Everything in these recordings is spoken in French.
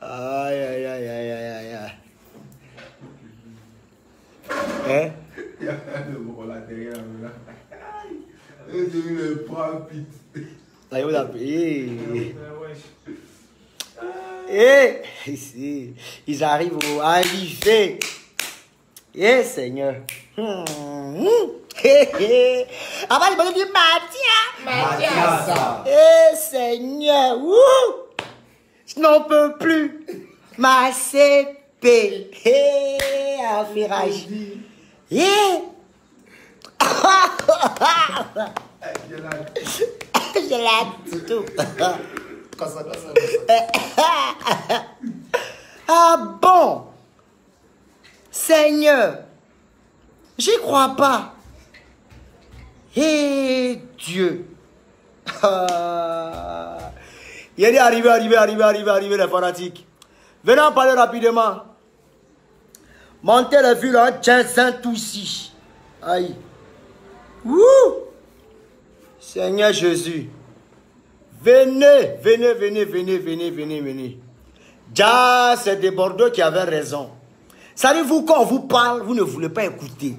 aïe, aïe, aïe, aïe, aïe, aïe, aïe. Hein? Il y a le mot là derrière j'ai vu le bras vite. Là, vous appelez. Eh, ici, ils arrivent au arrivé. Eh, Seigneur. Eh, eh. Avant, ils m'ont dit Mathia. Mathias. Eh, Seigneur. Ouh n'en peut plus. Ma CP. Hé, un mirage. Yeah. Je la tout. Ah bon Seigneur, j'y crois pas. Et Dieu. Ah. Il est arrivé, arrivé, arrivé, arrivé, arrivé, les fanatiques. Venez en parler rapidement. Montez la ville en Saint Toussi. Aïe. Wouh Seigneur Jésus. Venez, venez, venez, venez, venez, venez, venez. Déjà, c'est des Bordeaux qui avaient raison. Savez-vous, quand on vous parle, vous ne voulez pas écouter.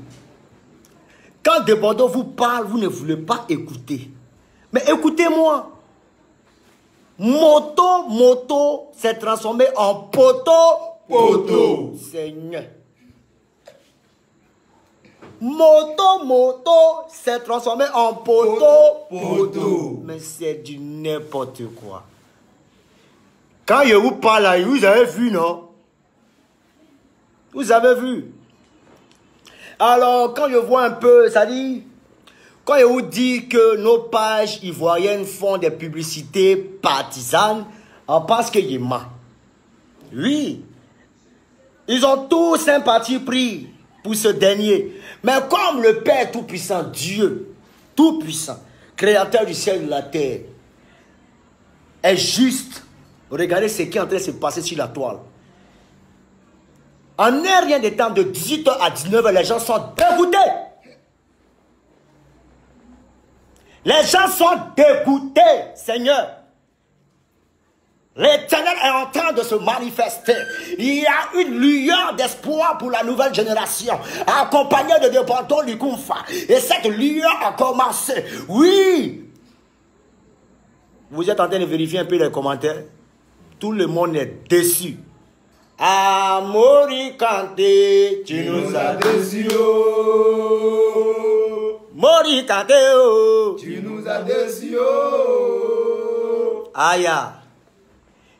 Quand des Bordeaux vous parle, vous ne voulez pas écouter. Mais écoutez-moi. Moto, moto s'est transformé en poteau, Poteau. Seigneur. Moto, moto s'est transformé en poteau, Poteau. Mais c'est du n'importe quoi. Quand je vous parle vous avez vu, non? Vous avez vu Alors, quand je vois un peu, ça dit, quand je vous dis que nos pages ivoiriennes font des publicités partisanes, on pense que Yéma. Oui. Ils ont tous un parti pris pour ce dernier. Mais comme le Père Tout-Puissant, Dieu, Tout-Puissant, Créateur du ciel et de la terre, est juste, regardez ce qui est en train de se passer sur la toile. En un rien de temps, de 18h à 19h, les gens sont dégoûtés. Les gens sont dégoûtés, Seigneur. L'éternel est en train de se manifester. Il y a une lueur d'espoir pour la nouvelle génération, accompagnée de débordons du. Et cette lueur a commencé. Oui. Vous êtes en train de vérifier un peu les commentaires. Tout le monde est déçu. Amori tu nous as. Déçus. Mori Kanté, oh. Tu nous as déçus. oh. Aïe.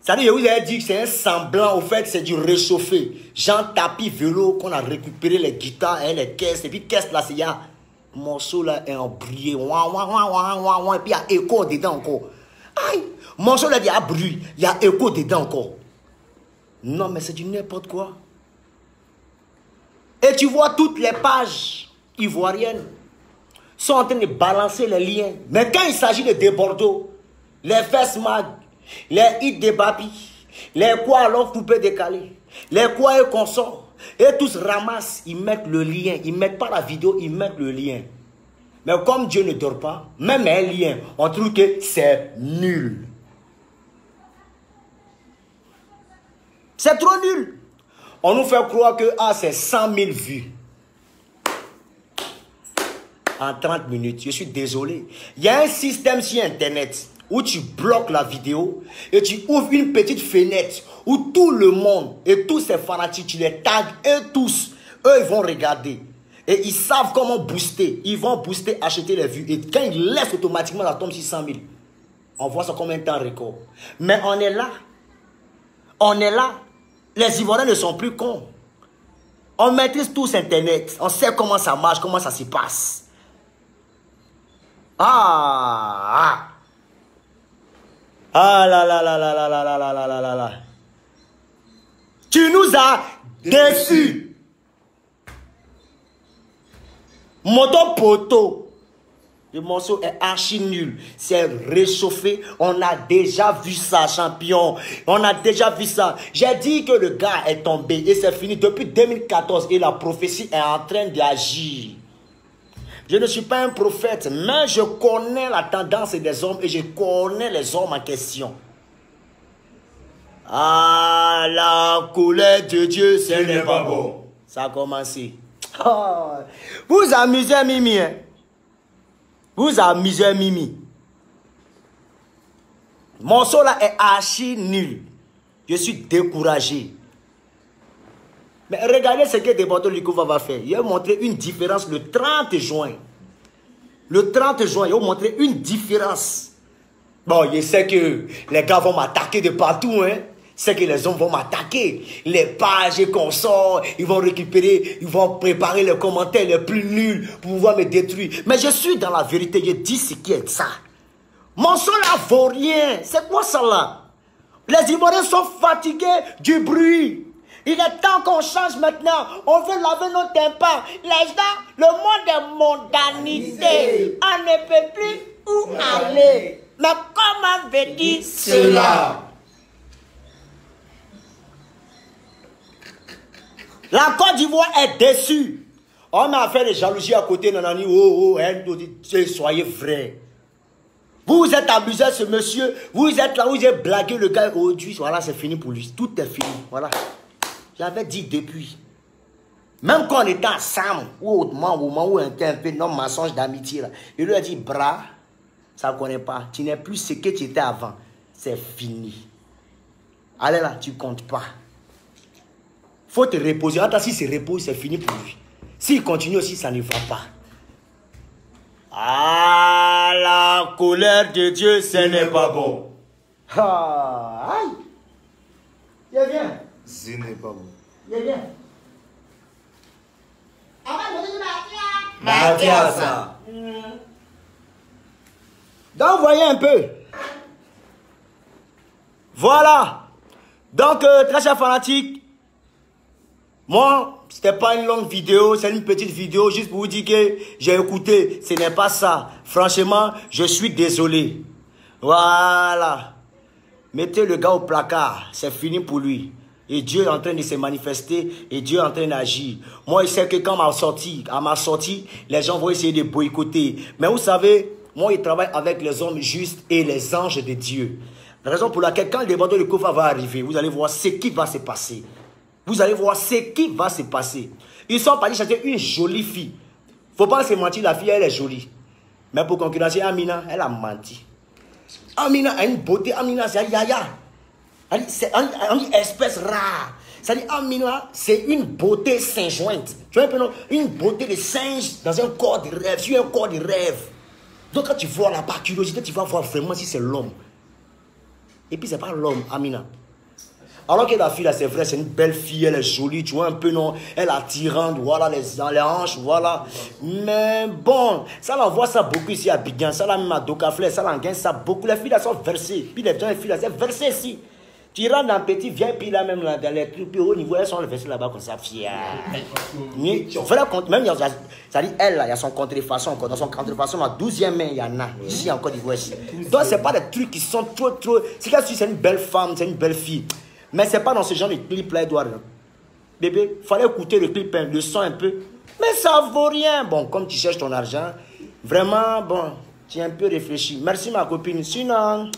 Ça dit, je vous ai dit que c'est un semblant, au fait, c'est du réchauffé. Jean tapis vélo, qu'on a récupéré les guitares et les caisses. Et puis, caisse là, c'est y a morceau là est embrouillé. Ouah, ouah, ouah, ouah, ouah, ouah, Et puis, il y a écho dedans encore. Aïe. Morceau là, il y a bruit. Il y a écho dedans encore. Non, mais c'est du n'importe quoi. Et tu vois toutes les pages ivoiriennes sont en train de balancer les liens. Mais quand il s'agit de des Bordeaux, les fesses mag, les hits les quoi alors coupés décalés, les quoi et consorts, et tous ramassent, ils mettent le lien, ils mettent pas la vidéo, ils mettent le lien. Mais comme Dieu ne dort pas, même un lien, on trouve que c'est nul. C'est trop nul. On nous fait croire que ah, c'est 100 000 vues en 30 minutes. Je suis désolé. Il y a un système sur Internet où tu bloques la vidéo et tu ouvres une petite fenêtre où tout le monde et tous ces fanatiques, tu les tags et tous, eux, ils vont regarder. Et ils savent comment booster. Ils vont booster, acheter les vues. Et quand ils laissent automatiquement la tombe sur 100 000, on voit ça comme un temps record. Mais on est là. On est là. Les Ivoiriens ne sont plus cons. On maîtrise tous Internet. On sait comment ça marche, comment ça se passe. Ah, ah. Ah là là là là là là là là là là là. Tu nous as déçus. Moto poto. Le morceau est archi nul. C'est réchauffé. On a déjà vu ça, champion. On a déjà vu ça. J'ai dit que le gars est tombé et c'est fini depuis 2014 et la prophétie est en train d'agir. Je ne suis pas un prophète, mais je connais la tendance des hommes et je connais les hommes en question. Ah, la colère de Dieu, ce n'est pas bon. Ça a commencé. Ah, vous amusez Mimi, hein? Vous amusez Mimi. Mon son là est archi nul. Je suis découragé. Mais regardez ce que Deborah Likova va faire. Il va montrer une différence le 30 juin. Le 30 juin, il va montrer une différence. Bon, je sais que les gars vont m'attaquer de partout, hein. C'est que les hommes vont m'attaquer. Les pages qu'on sort, ils vont récupérer, ils vont préparer les commentaires les plus nuls pour pouvoir me détruire. Mais je suis dans la vérité, je dis ce qui est ça. Mon son là vaut rien. C'est quoi ça là? Les Ivoiriens sont fatigués du bruit. Il est temps qu'on change maintenant. On veut laver nos tympans. Les gens, le monde est mondanité. On ne peut plus où aller. Mais comment veut-il cela La Côte d'Ivoire est déçue. On m'a fait des jalousies à côté. Nanani, oh, oh, hein, soyez vrai. Vous êtes abusé ce monsieur. Vous êtes là, vous êtes blagué le gars aujourd'hui. Voilà, c'est fini pour lui. Tout est fini. Voilà. J'avais dit depuis. Même quand on était ensemble, ou au moment, au moment où on était un peu non mensonge d'amitié, il lui a dit, bras, ça ne connaît pas. Tu n'es plus ce que tu étais avant. C'est fini. Allez là, tu ne comptes pas. faut te reposer. Attends, si c'est repos, c'est fini pour lui. S'il continue aussi, ça ne va pas. Ah, la colère de Dieu, ce n'est pas bon. Ah, aïe. Viens, viens. Ce n'est pas bon. Viens, viens. Mathias. Donc, voyez un peu. Voilà. Donc, euh, très chers fanatiques, moi, c'était pas une longue vidéo, c'est une petite vidéo juste pour vous dire que j'ai écouté. Ce n'est pas ça. Franchement, je suis désolé. Voilà. Mettez le gars au placard. C'est fini pour lui. Et Dieu est en train de se manifester et Dieu est en train d'agir. Moi, je sais que quand ma sortie, à ma sortie, les gens vont essayer de boycotter. Mais vous savez, moi, je travaille avec les hommes justes et les anges de Dieu. La raison pour laquelle, quand le débat de Kofa va arriver, vous allez voir ce qui va se passer. Vous allez voir ce qui va se passer. Ils sont partis chercher une jolie fille. Faut pas se mentir, la fille, elle est jolie. Mais pour concurrencer Amina, elle a menti. Amina a une beauté. Amina, c'est yaya. C'est une espèce rare. Dit Amina, c'est une beauté saint-jointe. Tu vois un peu, non? Une beauté de singe dans un corps de rêve, sur un corps de rêve. Donc quand tu vois là, par curiosité, tu vas voir vraiment si c'est l'homme. Et puis c'est pas l'homme, Amina. Alors que la fille là, c'est vrai, c'est une belle fille, elle est jolie, tu vois un peu, non? Elle est attirante, voilà, les, les hanches, voilà. Mais bon, ça l'envoie ça beaucoup ici à Bigan, ça là même à Docaflé, ça l'engagne ça beaucoup. Les filles là sont versées, puis les gens, les filles là, c'est versé ici. Tu rentres dans petit, viens, puis là même là, dans les trucs, puis au niveau, elles sont versées là-bas comme ça. Mais, vrai, même, il ça dit, elle là, il y a son contrefaçon encore. Dans son contrefaçon, la douzième main, il y en a. Ici encore, d'Ivoire ici. Donc, c'est pas des trucs qui sont trop, trop. C'est que si c'est une belle femme, c'est une belle fille. Mais c'est pas dans ce genre de clip là, Edouard. Bébé, fallait écouter le clip, hein, le son un peu. Mais ça vaut rien. Bon, comme tu cherches ton argent, vraiment, bon, tu es un peu réfléchi. Merci ma copine. Sinon.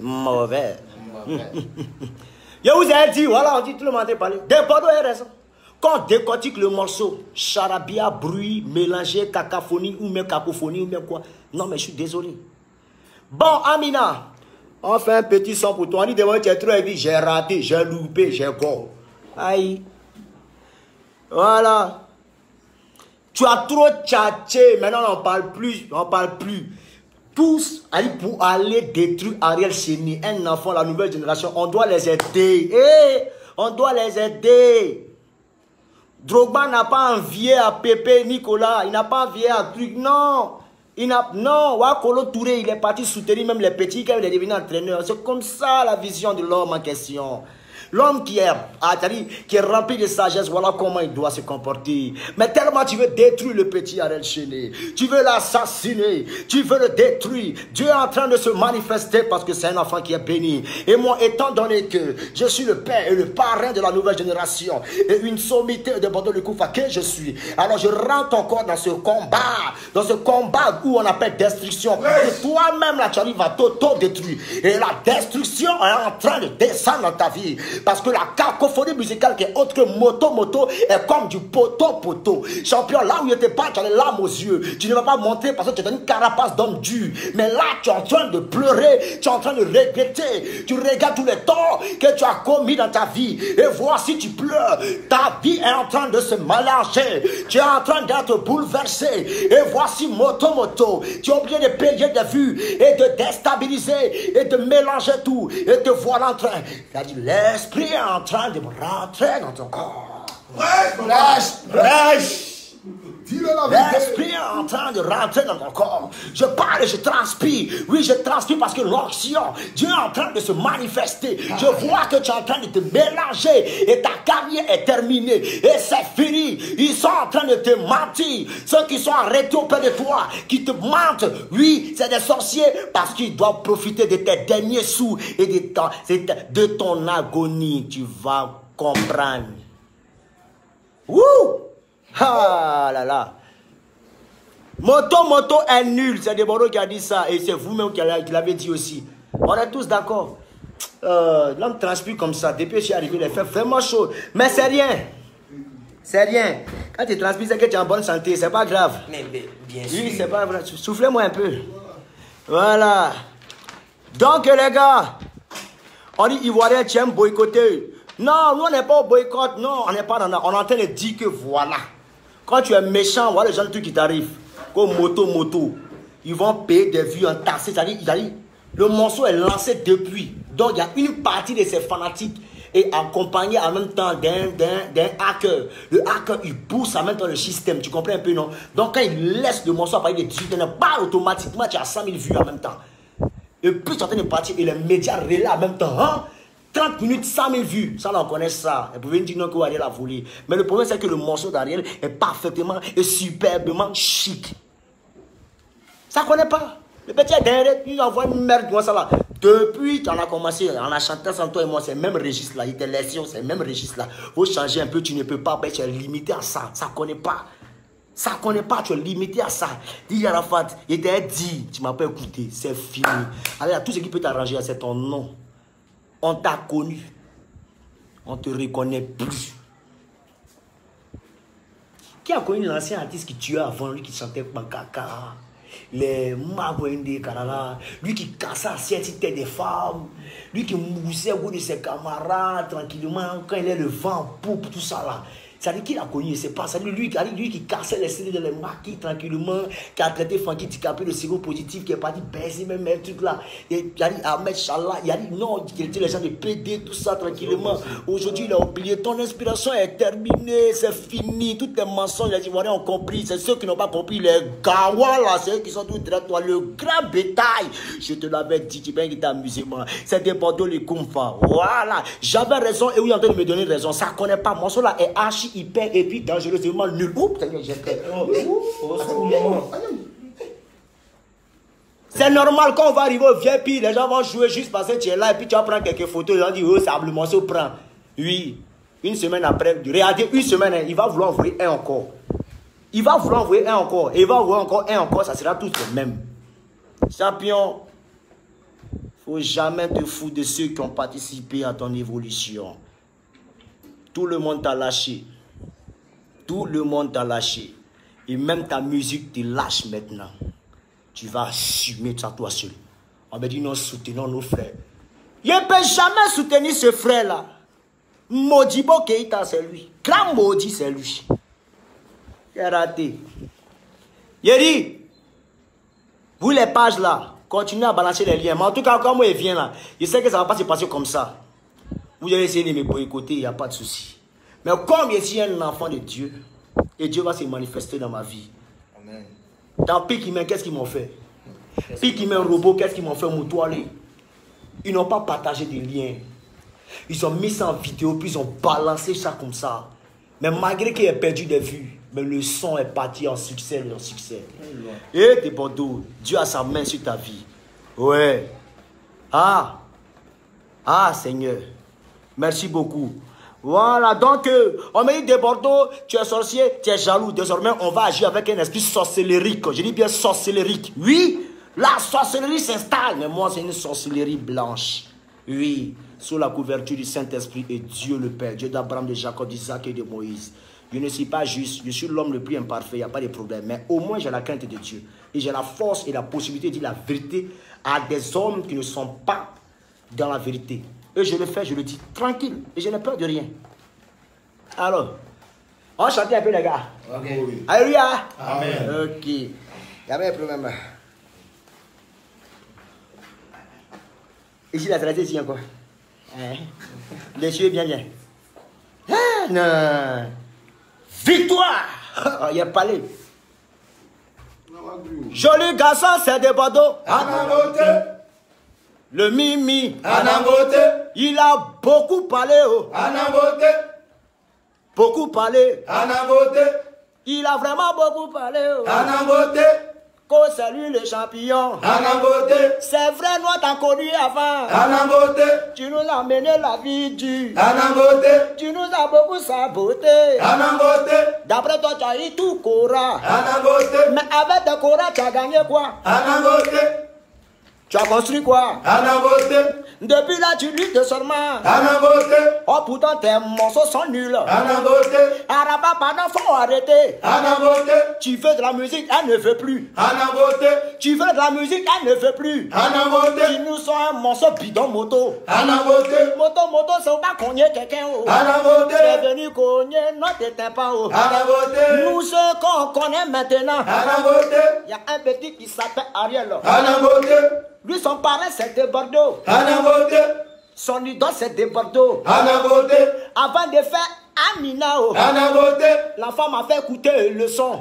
Mauvais. Je vous ai dit, voilà, on dit tout le monde est parlé. Des bordeaux est raison. Quand on décortique le morceau, charabia, bruit, mélangé, cacophonie, ou même cacophonie, ou même quoi. Non, mais je suis désolé. Bon, Amina, on fait un petit son pour toi. On dit devant tu es trop j'ai raté, j'ai loupé, j'ai go. Aïe. Voilà. Tu as trop tchatché. Maintenant, on ne parle plus. On parle plus. Tous, pour aller détruire Ariel Chéni, un enfant, la nouvelle génération, on doit les aider. Eh, on doit les aider. Drogba n'a pas envié à Pépé Nicolas. Il n'a pas envié à truc. Non. Il n'a, non, Wakolo Touré, il est parti soutenir même les petits quand il est devenu entraîneur. C'est comme ça la vision de l'homme en question. L'homme qui est, ah, qui est rempli de sagesse, voilà comment il doit se comporter. Mais tellement tu veux détruire le petit Arel Chéné, tu veux l'assassiner, tu veux le détruire. Dieu est en train de se manifester parce que c'est un enfant qui est béni. Et moi, étant donné que je suis le père et le parrain de la nouvelle génération et une sommité de Bordeaux le Koufa que je suis, alors je rentre encore dans ce combat, dans ce combat où on appelle destruction. Et toi-même, là, tu arrives à t'auto-détruire. Et la destruction est en train de descendre dans ta vie. Parce que la cacophonie musicale qui est autre que moto-moto est comme du poteau-poteau. Champion, là où il n'était pas, tu as les larmes aux yeux. Tu ne vas pas monter parce que tu as une carapace d'homme dur. Mais là, tu es en train de pleurer, tu es en train de regretter. Tu regardes tous les torts que tu as commis dans ta vie. Et voici, tu pleures. Ta vie est en train de se mélanger. Tu es en train d'être bouleversé. Et voici moto-moto. Tu as oublié de payer des vues et de déstabiliser et de mélanger tout. Et te voilà en train. L'esprit est en train de rentrer dans ton corps. Lâche, lâche. L'esprit est en train de rentrer dans ton corps. Je parle et je transpire. Oui, je transpire parce que l'onction, Dieu est en train de se manifester. Je vois que tu es en train de te mélanger et ta carrière est terminée et c'est fini. Ils sont en train de te mentir. Ceux qui sont arrêtés auprès de toi, qui te mentent, oui, c'est des sorciers parce qu'ils doivent profiter de tes derniers sous et de ton, de ton agonie. Tu vas comprendre. Wouh! Ah là là. Moto, moto est nul. C'est Deboro qui a dit ça. Et c'est vous-même qui l'avez dit aussi. On est tous d'accord. Euh, L'homme transpire comme ça. Depuis que je suis arrivé, il fait vraiment chaud. Mais c'est rien. C'est rien. Quand tu transpires, c'est que tu es en bonne santé. C'est pas grave. Mais, bien sûr. Oui, c'est pas grave. Soufflez-moi un peu. Voilà. Donc, les gars, on dit Ivoirien, tu aimes boycotter. Non, nous, on n'est pas au boycott. Non, on n'est pas dans. On est en train de dire que voilà. Quand tu es méchant, voilà les gens qui t'arrivent. Comme moto, moto. Ils vont payer des vues entassées. C'est-à-dire, le morceau est lancé depuis. Donc, il y a une partie de ces fanatiques et accompagné en même temps d'un hacker. Le hacker, il pousse en même temps le système. Tu comprends un peu, non? Donc, quand il laisse le morceau apparaître de 18 pas automatiquement, tu as 100 000 vues en même temps. Et puis, tu es en train de partir et les médias relaient en même temps. Hein? 30 minutes, 100 000 vues. Ça, on connaît ça. Elle pouvait dire non que Ariel a volé. Mais le problème, c'est que le morceau d'Ariel est parfaitement et superbement chic. Ça connaît pas. Le petit est derrière, il envoie une merde comme ça là. Depuis qu'on a commencé, on a chanté sans toi et moi, c'est même registre là. Il était laissé, c'est même registre là. Faut changer un peu, tu ne peux pas, tu es limité à ça. Ça connaît pas. Ça connaît pas, tu es limité à ça. Dis Arafat, il était dit, tu m'as pas écouté, c'est fini. Alors, tout ce qui peut t'arranger, c'est ton nom. On t'a connu. On te reconnaît plus. Qui a connu l'ancien artiste qui tuait avant lui, qui chantait Pankaka les Magwende Karala, lui qui cassait assiette des femmes, lui qui moussait au bout de ses camarades tranquillement quand il est le vent, poupe, tout ça là. C'est-à-dire qu'il a connu, c'est pas ça. Lui, lui, lui qui cassait les séries de les maquis tranquillement, qui a traité Francky Tikapé le second positif, qui est parti baiser même un truc là. Et il a dit Ahmed Chala, il a dit non, il était les gens de PD, tout ça tranquillement. Aujourd'hui, il a oublié, ton inspiration est terminée, c'est fini, tout est mensonge, les Ivoiriens ont compris. C'est ceux qui n'ont pas compris, les gawa là, c'est eux qui sont tout derrière toi, le grand bétail. Je te l'avais dit, tu viens qui amusement. C'est des Bordeaux, les Kumfa. Voilà, j'avais raison et oui, en train de me donner raison. Ça connaît pas, mon là est archi hyper et puis dangereusement nul. C'est normal quand on va arriver au VIP, les gens vont jouer juste parce que tu es là et puis tu vas prendre quelques photos. Les gens disent, oh, c'est le morceau prend. Oui, une semaine après, regardez, une semaine, hein, il va vouloir envoyer un encore. Il va vouloir envoyer un encore. Et il va envoyer encore un encore, ça sera tous les mêmes. Champion, faut jamais te foutre de ceux qui ont participé à ton évolution. Tout le monde t'a lâché. Tout le monde t'a lâché. Et même ta musique te lâche maintenant. Tu vas assumer ça toi seul. On va dire non, soutenons nos frères. Je ne peux jamais soutenir ce frère-là. Modibo Keita, c'est lui. Grand maudit, c'est lui. J'ai raté. Yeri, vous les pages là, continuez à balancer les liens. Mais en tout cas, quand moi il vient là, je sais que ça ne va pas se passer comme ça. Vous allez essayer de me boycotter, il n'y a pas de souci. Mais comme je suis un enfant de Dieu, et Dieu va se manifester dans ma vie. Amen. Dans Pikimé, qu'est-ce qu'ils m'ont fait? Pikimé, un robot, qu'est-ce qu'ils m'ont fait? Moutoilé. Ils n'ont pas partagé des liens. Ils ont mis ça en vidéo, puis ils ont balancé ça comme ça. Mais malgré qu'il ait perdu des vues, mais le son est parti en succès, en succès. Et tes Bordeaux, Dieu a sa main sur ta vie. Ouais. Ah. Ah, Seigneur. Merci beaucoup. Voilà, donc, on m'a dit des Bordeaux, tu es sorcier, tu es jaloux. Désormais, on va agir avec un esprit sorcellérique. Je dis bien sorcellérique. Oui, la sorcellerie s'installe, mais moi, c'est une sorcellerie blanche. Oui, sous la couverture du Saint-Esprit et Dieu le Père, Dieu d'Abraham, de Jacob, d'Isaac et de Moïse. Je ne suis pas juste, je suis l'homme le plus imparfait, il n'y a pas de problème. Mais au moins, j'ai la crainte de Dieu. Et j'ai la force et la possibilité de dire la vérité à des hommes qui ne sont pas dans la vérité. Et je le fais, je le dis tranquille. Et je n'ai peur de rien. Alors, on chante un peu, les gars. Ok. Alléluia. Amen. Ok. Il y avait un problème. Ici, la traité ici encore. Hein? Les yeux bien, bien. Ah, non. Victoire. Oh, Il a parlé. Joli garçon, c'est des Bordeaux. Anangote, Le Mimi. Anangote, Il a beaucoup parlé. Oh. Anangote, Beaucoup parlé. Anangote, Il a vraiment beaucoup parlé. Oh. Anangote, Qu'on salue le champion. Anangote, C'est vrai, nous t'as connu avant. Anangote, Tu nous as mené la vie dure. Anangote, Tu nous as beaucoup saboté. Anangote, D'après toi, tu as eu tout Cora. Anangote, Mais avec tes Cora, tu as gagné quoi? Anangote, Tu as construit quoi Depuis là, tu luttes seulement. Oh, pourtant, tes morceaux sont nuls. Araba, pardon, faut arrêter. Tu veux de la musique, elle ne veut plus. Tu veux de la musique, elle ne veut plus. Tu nous sors un morceau bidon moto. Moto, moto, c'est pas cogner quelqu'un. Oh. Es venu cogner notre tympan. Oh. Nous, ce qu'on connaît maintenant, il y a un petit qui s'appelle Ariel. Lui, son parrain, c'était Bordeaux. Son idole, c'était Bordeaux. Avant de faire Amina, oh, Anangote, l'enfant m'a fait écouter le son.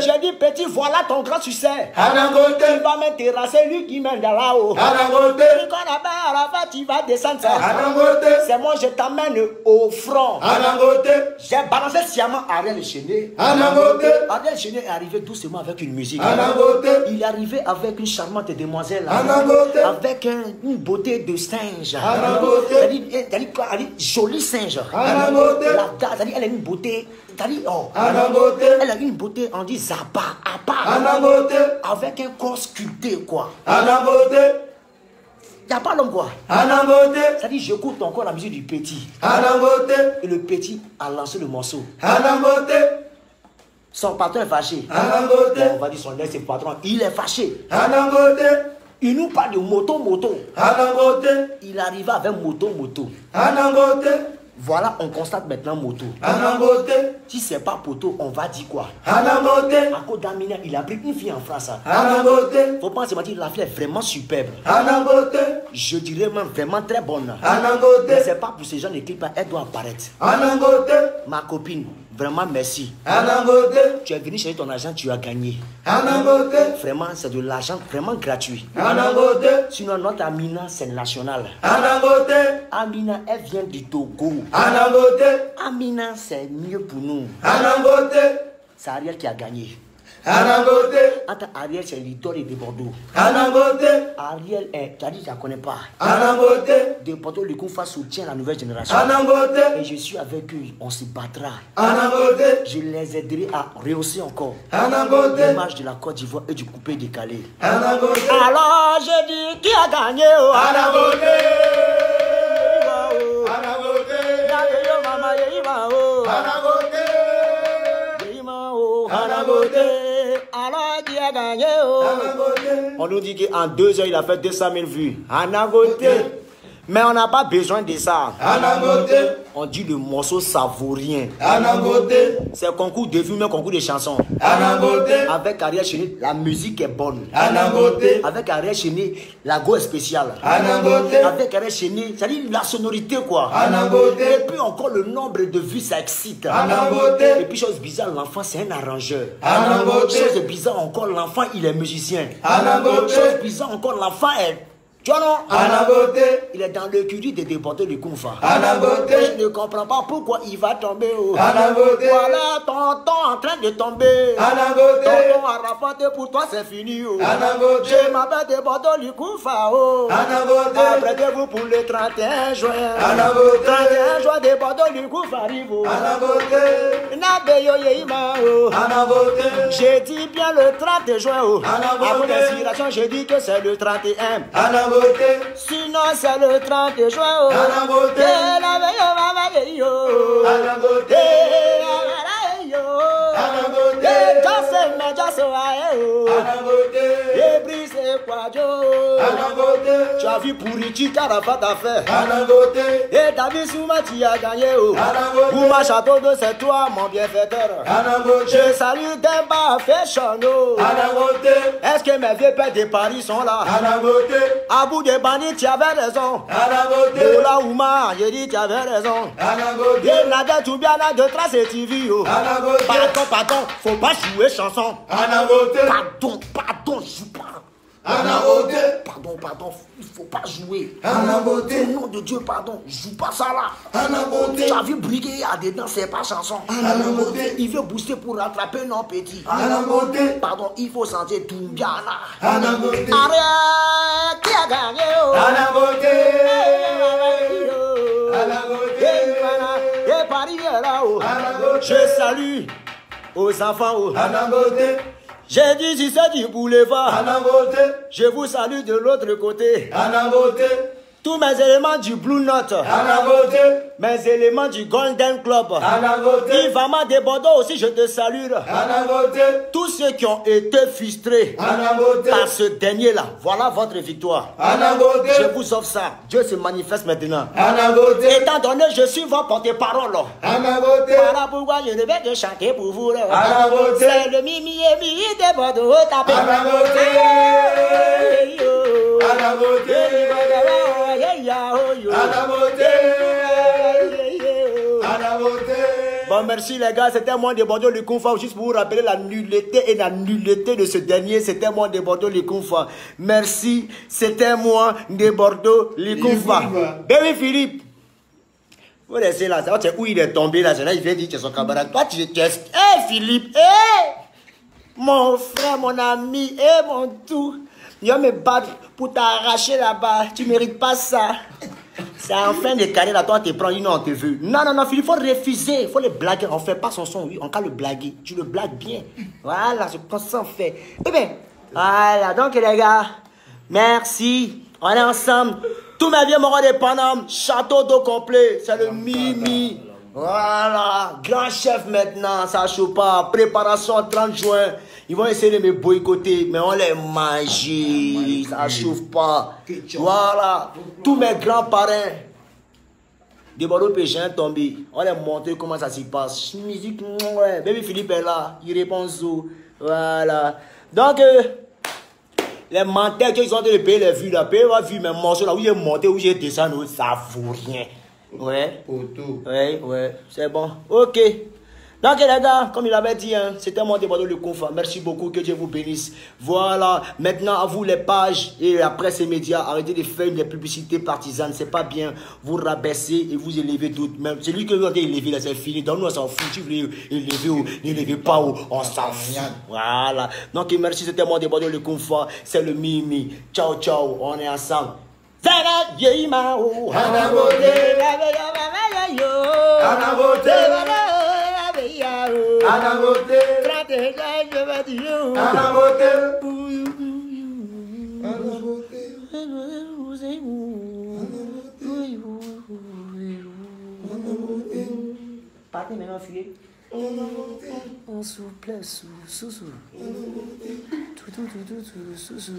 J'ai dit, petit, voilà ton grand succès. Anangote, Il va même terrasser lui qui mène de là-haut. Anangote, Puis quand on a à la fin, tu vas descendre ça. C'est moi, je t'amène au front. J'ai balancé sciemment Ariel Chené. Ariel Chené est arrivé doucement avec une musique. Il est arrivé avec une charmante demoiselle. Avec un- une beauté de singe. Elle dit joli singe. La c'est-à-dire, elle a une beauté. C'est-à-dire, oh. Elle a une beauté, on dit Zaba, Avec un corps sculpté, quoi. Il n'y a pas l'homme, quoi. C'est-à-dire, j'écoute encore la musique du petit. Et le petit a lancé le morceau. Son patron est fâché. Bon, on va dire son ex-patron. Il est fâché. Il nous parle de moto, moto. Il arrive avec moto, moto. Voilà, on constate maintenant moto. Anangote, Si c'est pas poteau, on va dire quoi? Anangote, À cause d'Amina, il a pris une fille en France. hein. Anangote, Faut pas se mentir, la fille est vraiment superbe. Anangote, Je dirais même vraiment très bonne. Anangote, Mais c'est pas pour ces gens de clips, elle doit apparaître. Anangote, Ma copine, vraiment merci. Tu es venu chercher ton argent, tu as gagné. Vraiment, c'est de l'argent vraiment gratuit. Sinon, notre Amina, c'est national. Amina, elle vient du Togo. Amina, c'est mieux pour nous. C'est Ariel qui a gagné. Ariel, c'est l'idole de Bordeaux. Ariel est, tu as dit, je ne connais pas. De Bordeaux, le Koufa soutient la nouvelle génération. Et je suis avec eux, on se battra. Je les aiderai à rehausser encore l'image de la Côte d'Ivoire et du coupé décalé. Alors, je dis, qui a gagné oh? Mama, yeima, oh. Anangote, Yeima, oh. Anagote. Alors, qui a gagné oh? On nous dit qu'en deux heures, il a fait 200 000 vues. Mais on n'a pas besoin de ça. On dit le morceau savourien. C'est concours de mais concours de chansons. Avec Ariel Chéné, la musique est bonne. Avec Ariel Chéné, la go est spéciale. Avec Ariel Chéné, c'est-à-dire la sonorité quoi. Et puis encore le nombre de vues, ça excite. Et puis chose bizarre, l'enfant c'est un arrangeur. Chose bizarre encore, l'enfant il est musicien. Chose bizarre encore, l'enfant est Tu vois non Anabote. Il est dans le curie de déporter le Koufa. Anabote. Je ne comprends pas pourquoi il va tomber. Oh. Anabote. Voilà tonton en train de tomber. Anabote. Tonton a rapporté pour toi, c'est fini. Oh. Anabote. Je m'appelle déporter le Koufa. Oh. Anabote. Apprêtez-vous pour le 31 juin. Anabote. 31 juin, déporter le Koufa arrive. Oh. Anabote. Nabe yo yeima. Oh. Anabote. J'ai dit bien le 30 juin. Oh. Anabote. Après l'inspiration, j'ai dit que c'est le 31. Anabote. Sinon, c'est le 30 juin. Oh. Anabote. Eh, la veille, oh, ma veille, yo. Anabote. Eh, la veille, yo. Anabote. Eh, Jose, me Jose, wa, eh, oh. Anabote. Eh, Brice, eh, Tu as vu Pouriti Karafat a fait. Anabote. Et David Souma, tu as gagné. Oh. Anabote. Pour ma château de c'est toi, mon bienfaiteur. Je salue Demba Fashion. oh. Anabote. Est-ce que mes vieux pères de Paris sont là? Anabote. À bout de bandits, tu avais raison. Anabote. Ola Ouma, j'ai dit tu avais raison. Anabote. Ye nada tout bien là de trace et TV oh. Pardon, pardon, faut pas jouer chanson. Anabote. Pardon, pardon, joue pas. Pardon, pardon, il faut pas jouer. Au nom de Dieu, pardon, joue pas ça là. Tu as vu briguer à dedans, c'est pas chanson. Il veut booster pour rattraper non petit. Pardon, il faut sentir tout bien là. Arrête, qui a gagné. Je salue aux enfants oh. J'ai dit si c'est du boulevard. Je vous salue de l'autre côté. Tous mes éléments du Blue Note, mes éléments du Golden Club. Yvama de Bordeaux aussi, je te salue. Tous ceux qui ont été frustrés par ce dernier-là, voilà votre victoire. Je vous offre ça. Dieu se manifeste maintenant. Étant donné, je suis votre porte-parole. Voilà pourquoi je ne vais que chanter pour vous. C'est le mimi et mimi de Bordeaux. Hey. Hey. Hey. Bon, merci les gars, c'était moi de Bordeaux le Confa. Juste pour vous rappeler la nullité et la nullité de ce dernier, c'était moi de Bordeaux le Confa. Merci, c'était moi de Bordeaux le. Confa. Baby Philippe. Vous laissez là, ça sais où il est tombé là, c'est là, il vient dire que c'est son camarade. Toi, tu tu es. Hé Philippe, hé Mon frère, mon ami, hé mon tout. Il va me battre pour t'arracher là-bas. Tu mérites pas ça. C'est en fin de carrière, là, toi, tu prends une, on te veut. Non, non, non, Philippe, il faut refuser. Il faut le blaguer. On fait pas son son, oui, on peut le blaguer. Tu le blagues bien. Voilà, c'est comme ça on fait. Eh bien, voilà, donc les gars, merci. On est ensemble. Tous mes vieux morts de Paname, château d'eau complet, c'est le Mimi. Voilà, grand chef maintenant, ça chauffe pas. Préparation 30 juin. Ils vont essayer de me boycotter, mais on les mange. Ça chauffe pas. Voilà, tous mes grands parrains. De Bordeaux Péchin tombé. On les montre comment ça se passe. Musique, ouais. Baby Philippe est là. Il répond zo. Voilà. Donc, euh, les menteurs qui sont en train de payer les vues là, payer la vue, mes morceaux là où j'ai monté, où j'ai descendu, ça vaut rien. Ouais. Poto. Ouais, ouais, c'est bon. Ok. Donc les gars, comme il avait dit, hein, c'était moi de Bordeaux le Confa. Merci beaucoup, que Dieu vous bénisse. Voilà, maintenant à vous les pages et la presse et médias, arrêtez de faire des publicités partisanes, c'est pas bien. Vous rabaissez et vous élevez d'autres. Même celui que vous avez élevé là, c'est fini. Donc nous, on s'en fout. Si vous voulez élever ou n'élevez pas, ou, on s'en fout. Voilà. Donc merci, c'était moi de Bordeaux le Confa. C'est le Mimi. Ciao, ciao, on est ensemble. Zara Yeima. Anabote. Anabote. Anabote. Anabote. Anabote. Partez maintenant, fuyez. On souple, sous, sous, sous. Tout, tout, tout, tout, sous, sous.